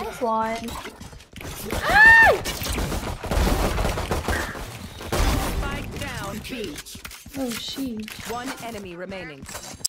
There's one. Ah! Spike down beach. Oh, she. One enemy remaining.